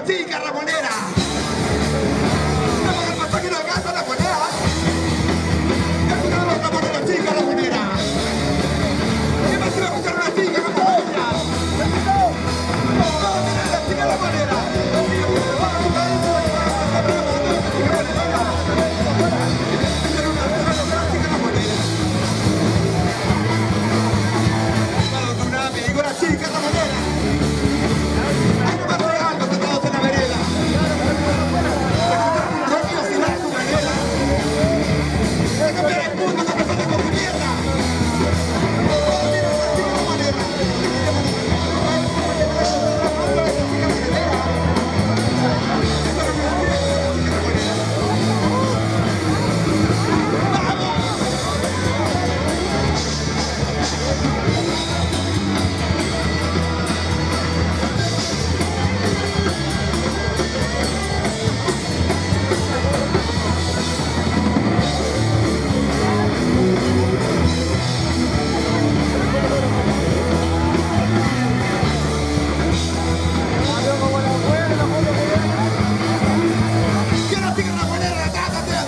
Chica ramonera.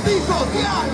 antisocial.